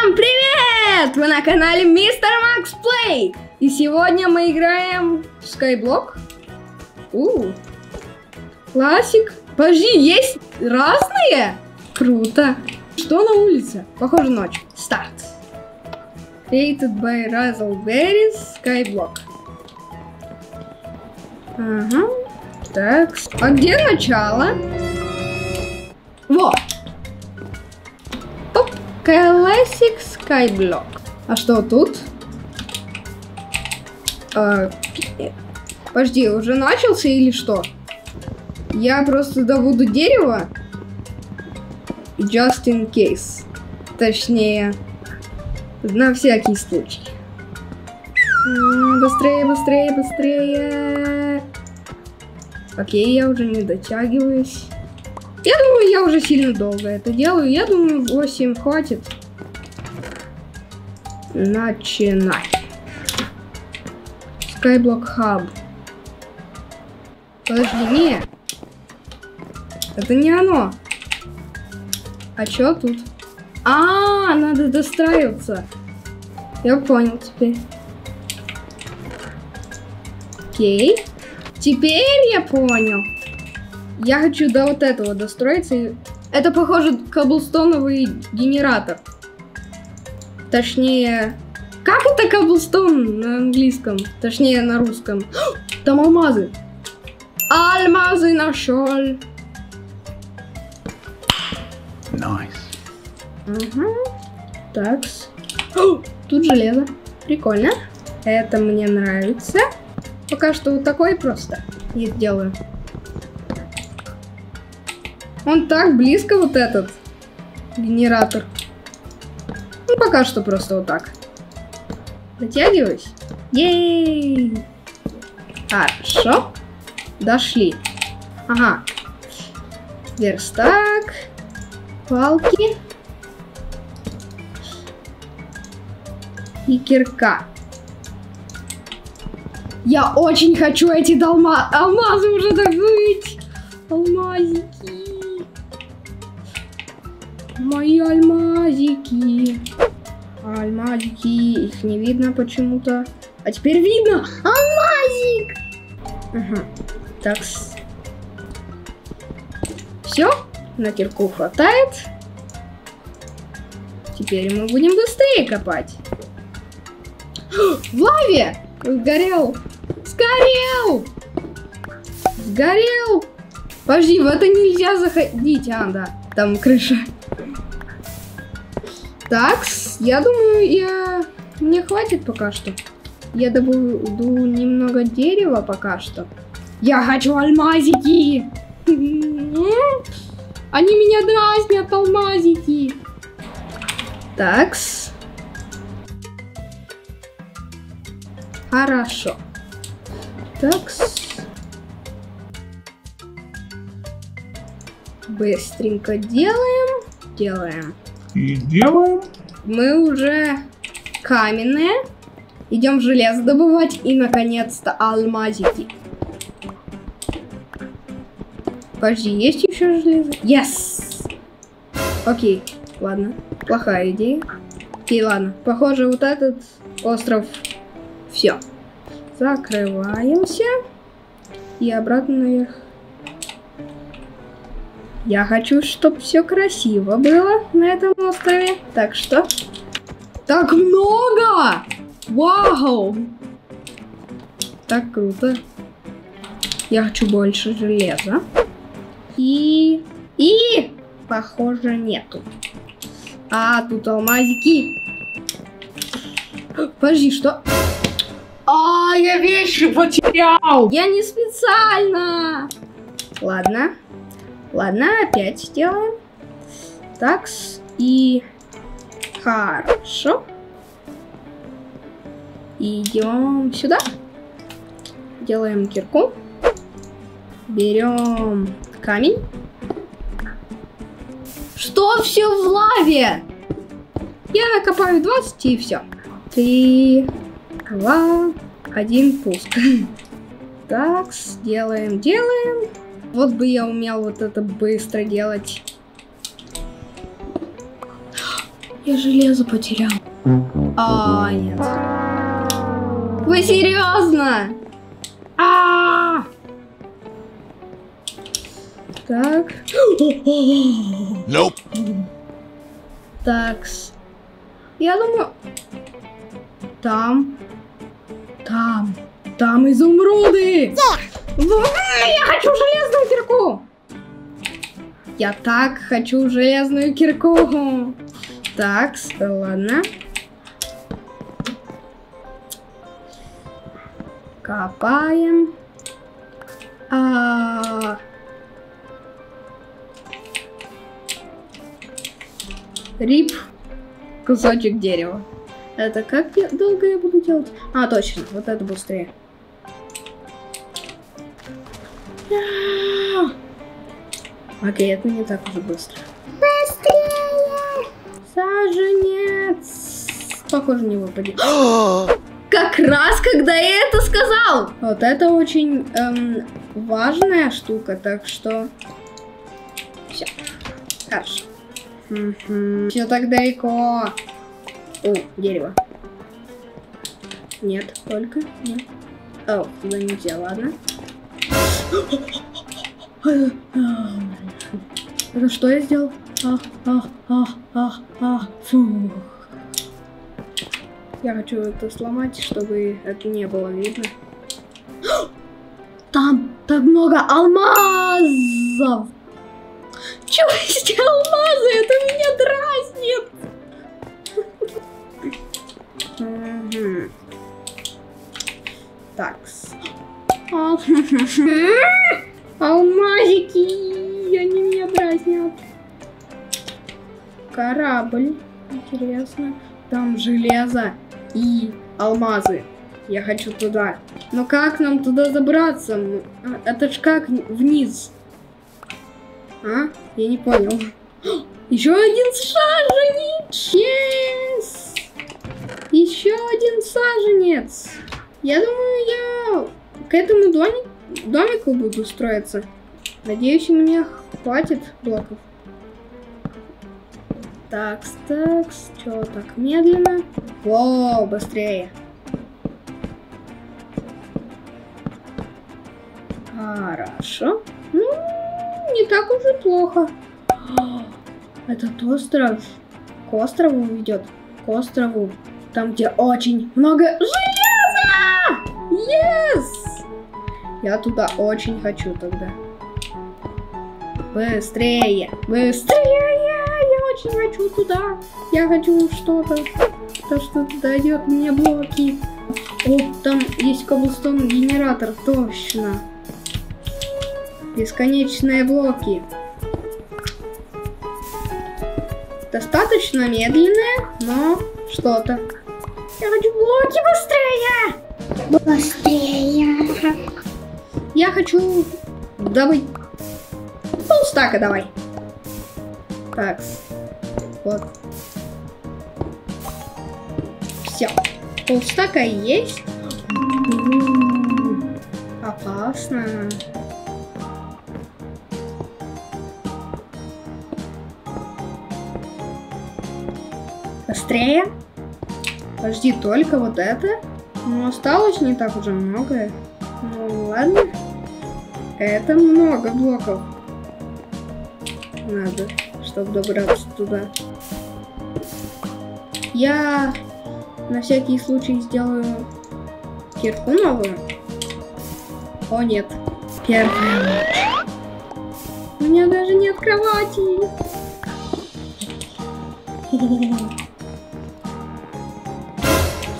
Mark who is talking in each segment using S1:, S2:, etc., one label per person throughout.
S1: Всем привет! Вы на канале Мистер Макс Плей. И сегодня мы играем в Skyblock. У, классик. Подожди, есть разные? Круто. Что на улице? Похоже ночь. Старт. Created by Razzleberries Skyblock. Ага. Так. А где начало? Classic Skyblock. А что тут? А, подожди, уже начался или что? Я просто добуду дерево. Just in case. Точнее, на всякий случай. Быстрее, быстрее, быстрее. Окей, я уже не дотягиваюсь. Я думаю, я уже сильно долго это делаю. Я думаю, 8 хватит. Начинай. Skyblock Hub. Подожди, не. Это не оно. А чё тут? А, надо достраиваться. Я понял теперь. Окей. Теперь я понял. Я хочу до вот этого достроиться. Это, похоже, каблстоновый генератор. Точнее... Как это каблстон на английском? Точнее, на русском. Там алмазы. Алмазы нашел.
S2: Nice.
S1: Ага. Так. Тут железо. Прикольно. Это мне нравится. Пока что вот такой просто. Я сделаю. Он так близко вот этот генератор. Ну, пока что просто вот так. Дотягиваюсь. Ей! Хорошо. Дошли. Ага. Верстак. Палки. И кирка. Я очень хочу эти долма... алмазы уже добыть. Алмазики. Мои алмазики. Алмазики. Их не видно почему-то. А теперь видно. Алмазик. Ага. Так. Все. На кирку хватает. Теперь мы будем быстрее копать. В лаве! Сгорел! Сгорел! Сгорел! Подожди, в это нельзя заходить. А, да, там крыша. Так, я думаю, я... Мне хватит пока что. Я добуду немного дерева пока что. Я хочу алмазики! Они меня дразнят, алмазики! Такс. Хорошо. Такс. Быстренько делаем. Делаем.
S2: И делаем.
S1: Мы уже каменные. Идем железо добывать и, наконец-то, алмазики. Подожди, есть еще железо? Yes! Окей, ладно. Плохая идея. Окей, ладно. Похоже, вот этот остров... Все. Закрываемся. И обратно наверх. Я хочу, чтобы все красиво было на этом острове. Так что... Так много! Вау! Так круто. Я хочу больше железа. И... И... Похоже, нету. А, тут алмазики. Подожди, что?
S2: А, я вещи потерял.
S1: Я не специально. Ладно. Ладно, опять сделаем. Такс. И... Хорошо. Идем сюда. Делаем кирку. Берем камень. Что все в лаве? Я накопаю 20 и все. Три, два, один пуск. Так, делаем, делаем. Вот бы я умел вот это быстро делать. Я железо потерял. А, нет. Вы серьезно? А! Так.
S3: Nope.
S1: Такс. Я думаю... Там. Там. Там изумруды! Вот, Я хочу железную кирку! Я так хочу железную кирку! Так, ладно. Копаем. А... Рип. Кусочек дерева. Это как я, долго я буду делать? А, точно, вот это быстрее. Окей, это не так уже быстро. Быстрее! Саженец! Похоже, не выпадет. Как раз, когда я это сказал! Вот это очень эм, важная штука, так что... Все. Хорошо. Все так далеко. О, дерево. Нет, только нет. О, туда нельзя, ладно. Это что я сделал? Ах, ах, ах, ах, ах, фу. Я хочу это сломать, чтобы это не было видно. Там так много алмазов! Чего сделал алмазы? Это меня дразнит! Такс. Алмазики! Они меня дразнят. Корабль. Интересно. Там железо и алмазы. Я хочу туда. Но как нам туда забраться? Это ж как вниз? А? Я не понял. Еще один саженец! Yes! Еще один саженец! Я думаю, я к этому домик, домику буду строиться. Надеюсь, у меня хватит блоков. Такс, такс. Чё так медленно? Во, быстрее. Хорошо. Ну, не так уж и плохо. Этот остров к острову ведет. К острову. Там, где очень много железа! Yes! Я туда очень хочу тогда. Быстрее! Быстрее! Я очень хочу туда. Я хочу что-то. То, что дает мне блоки. О, там есть коблстон генератор. Точно. Бесконечные блоки. Достаточно медленные, но что-то. Я хочу блоки быстрее! Быстрее! Я хочу добыть полстака давай. Так. Вот. Все. Полстака есть. Опасно. Быстрее. Подожди, только вот это? Ну, осталось не так уже много. Ну, ладно. Это много блоков. Надо, чтобы добраться туда. Я на всякий случай сделаю кирку новую. О, нет. Первая ночь. У меня даже нет кровати.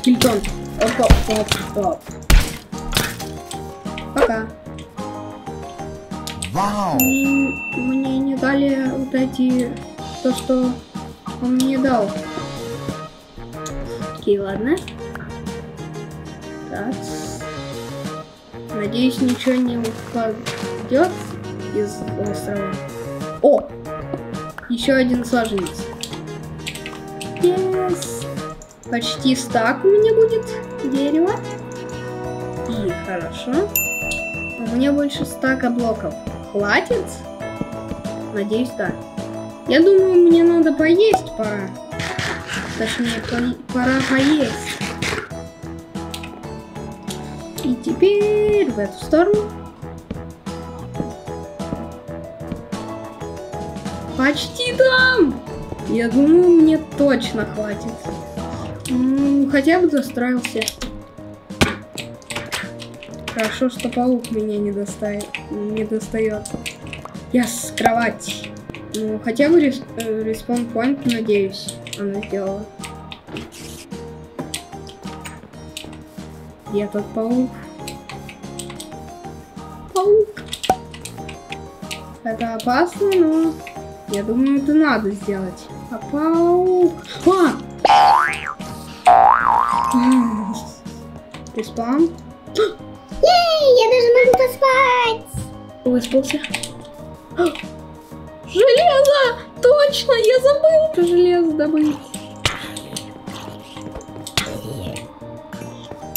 S1: Скелетон. Оп, оп, оп, оп. Пока.
S3: Wow.
S1: Мне, мне не дали вот эти... То, что он мне дал. Окей, ладно. Так. Надеюсь, ничего не упадет из острова. О! Еще один саженец. Yes. Почти стак у меня будет дерева. И хорошо. У меня больше стака блоков. Хватит? Надеюсь, да. Я думаю, мне надо поесть пора. Точнее, по- пора поесть. И теперь в эту сторону. Почти там! Я думаю, мне точно хватит. М, Хотя бы достроился. Хорошо, что паук меня не достает. Не достает. Я с кровати. Ну, хотя бы рес, э, респаун point, надеюсь, она сделала. Где тот паук? Паук. Это опасно, но я думаю, это надо сделать. А паук... А! Респаун. Выспался. А! Железо! Точно, я забыл про железо добыть.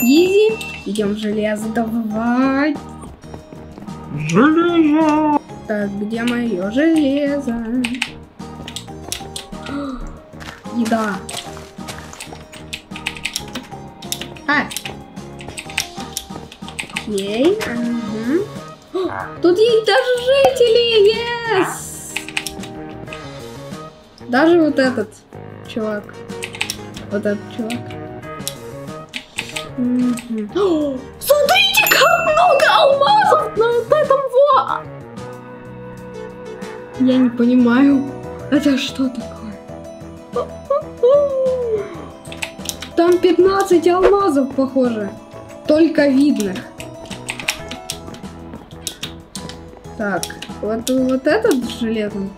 S1: Изи. Идем железо добывать.
S2: Железо!
S1: Так, где мое железо? Еда. А. Окей. Мгм. Тут есть даже жители. Yes! Даже вот этот чувак. Вот этот чувак. Смотрите, как много алмазов на вот этом во! Я не понимаю. Это что такое? Там 15 алмазов, похоже. Только видных. Так, вот, вот этот железом.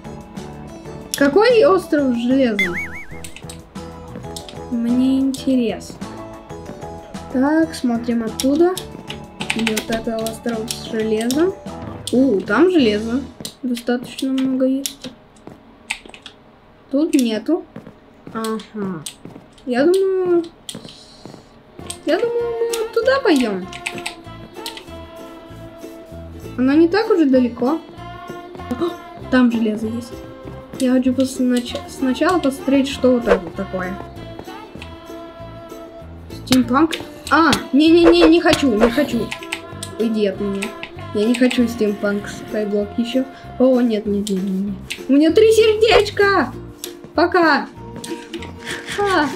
S1: Какой остров железом? Мне интересно. Так, смотрим оттуда. И вот это остров с железом. У, там железо. Достаточно много есть. Тут нету. Ага. Я думаю... Я думаю, мы вот туда пойдем. Оно не так уже далеко. О, там железо есть. Я хочу пос- нач- сначала посмотреть, что вот это такое. Стимпанк? А, не-не-не, не хочу, не хочу. Уйди от меня. Я не хочу стимпанк скайблок еще. О, нет, нет, нет. нет. У меня три сердечка! Пока! А.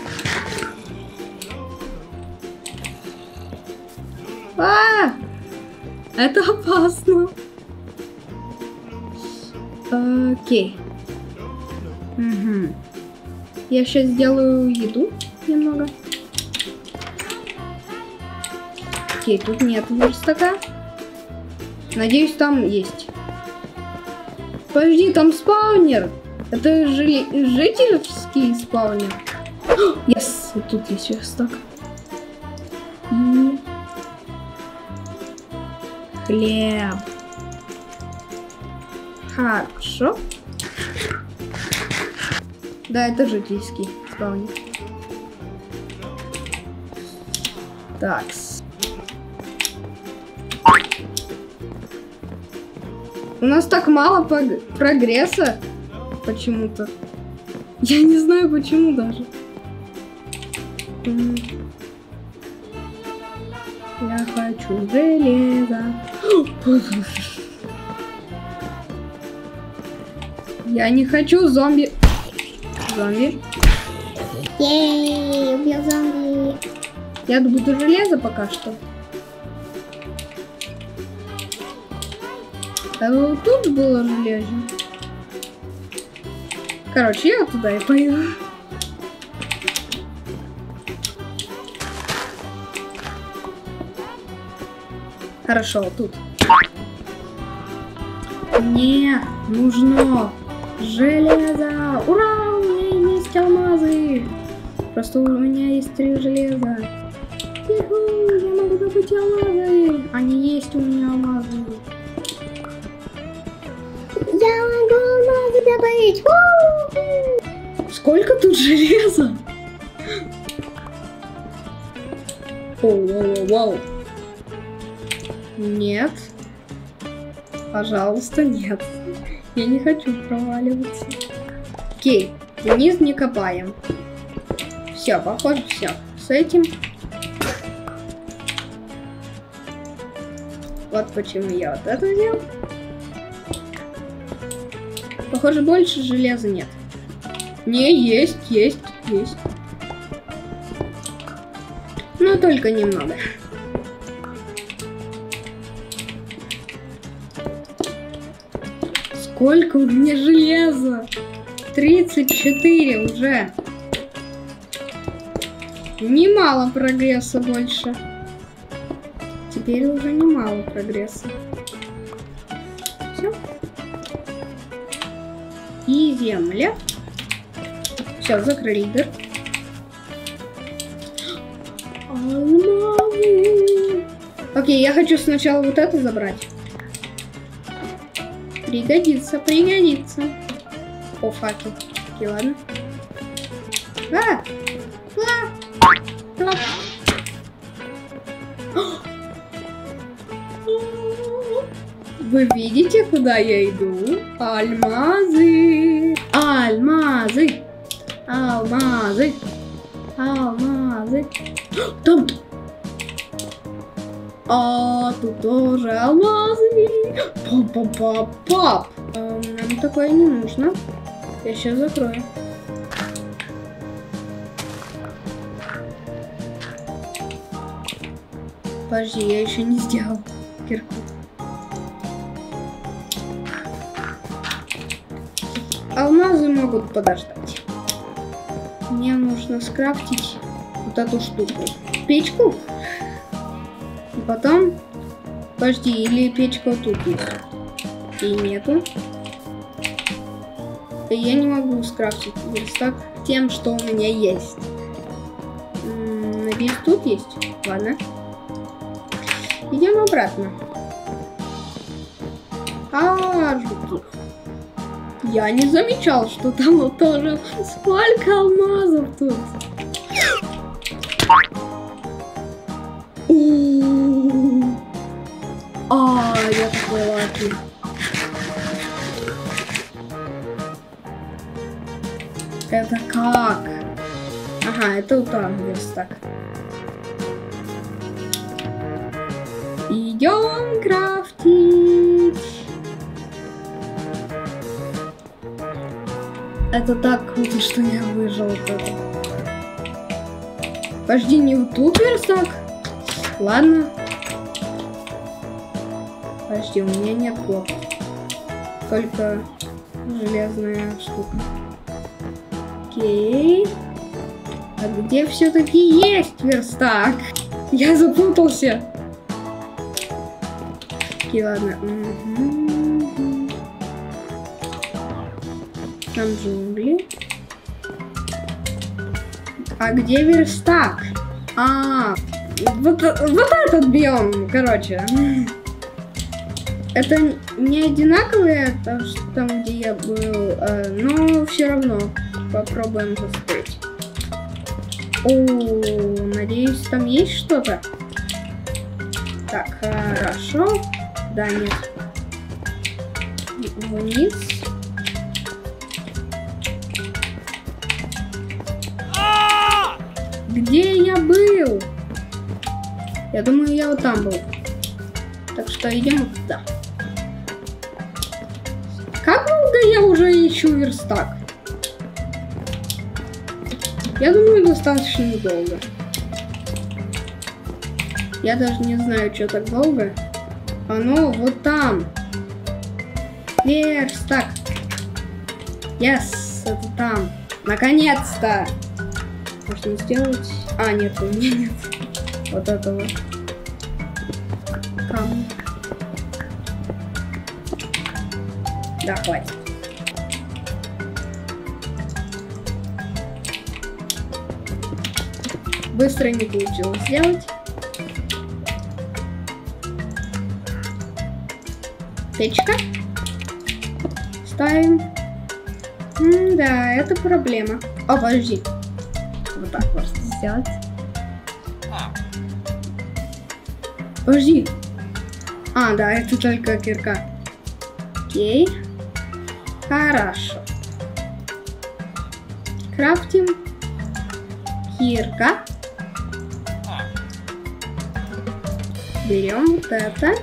S1: А! Это опасно. Окей. Угу. Я сейчас сделаю еду немного. Окей, тут нет верстака. Надеюсь, там есть. Подожди, там спаунер. Это жили... жительский спаунер. Yes, вот тут есть верстак. Хлеб. Хорошо. Да, это жительский спаунер. Так. У нас так мало прогресса почему-то. Я не знаю почему даже. М. Я хочу железо. Я не хочу зомби. Зомби.
S4: Ей, убил зомби.
S1: Я добуду железо пока что. А вот тут было железо. Короче, я туда и пойду. Хорошо, тут. Мне нужно железо. Ура, у меня есть алмазы. Просто у меня есть три железа. Юху, я могу добыть алмазы. Они есть у меня алмазы.
S4: Я могу алмазы добыть. У-ху.
S1: Сколько тут железа? Оу, оу, оу. Нет. Пожалуйста, нет. Я не хочу проваливаться. Окей, вниз не копаем. Все, похоже, все. С этим. Вот почему я вот это взял. Похоже, больше железа нет. Не, есть, есть, есть. Но только немного. Сколько у меня железа? 34 уже. Немало прогресса больше. Теперь уже немало прогресса. Все. И земля. Все, закрыли дыр. Алмазы. Окей, я хочу сначала вот это забрать. Пригодится, пригодится. О, факи. Окей, ладно. А! А! А! Вы видите, куда я иду? Алмазы! Алмазы! Алмазы! Алмазы! Там! А тут тоже алмазы! Пап-пап-пап! Эм, Нам такое не нужно. Я сейчас закрою. Подожди, я еще не сделал кирку. Алмазы могут подождать. Мне нужно скрафтить вот эту штуку. Печку. И потом... Подожди, или печка вот тут есть? И нету. И я не могу скрафтить верстак тем, что у меня есть. Надеюсь, тут есть. Ладно. Идем обратно. А, жуки. Я не замечал, что там тоже сколько алмазов тут. А, я такой лаки. Это как? Ага, это там верстак. Идем крафтить. Это так круто, что я выжил этого. Подожди, не вот тут верстак? Ладно. Подожди, у меня нет блоков. Только железная штука. Окей. А где все-таки есть верстак? Я запутался. Окей, ладно. Там джунгли. А где верстак? А, вот, вот этот биом, короче. Это не одинаковые, там, где я был, э, но все равно попробуем закрыть. О, надеюсь, там есть что-то. Так, хорошо. Да, нет. Вниз. Где я был? Я думаю, я вот там был. Так что идем туда. Я уже ищу верстак? Я думаю, достаточно долго. Я даже не знаю, что так долго. Оно вот там. Верстак. Yes, это там. Наконец-то. Можно сделать... А, нет, у меня нет. Вот этого. Камня. Да, хватит. Быстро не получилось сделать. Печка. Ставим. М, да, это проблема. О, подожди. Вот так просто сделать. Подожди. А, да, это только кирка. Окей. Хорошо. Крафтим. кирка. Берем вот это.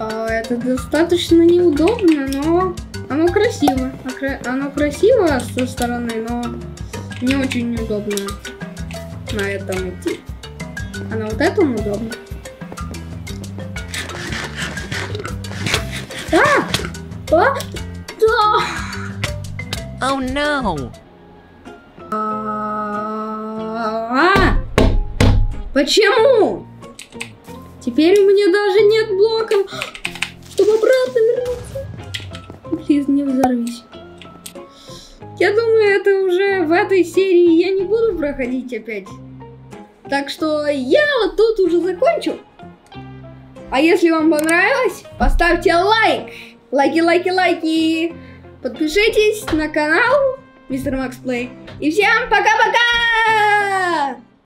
S1: А, это достаточно неудобно, но оно красиво. Окра- Оно красиво со стороны, но не очень удобно на этом идти. А на вот этом удобно. А! А! Да!
S3: Oh no!
S1: Почему? Теперь у меня даже нет блоков, чтобы обратно вернуться. Плиз, не взорвись. Я думаю, это уже в этой серии я не буду проходить опять. Так что я вот тут уже закончу. А если вам понравилось, поставьте лайк. Лайки, лайки, лайки. Подпишитесь на канал Мистер Макс Плей. И всем пока-пока!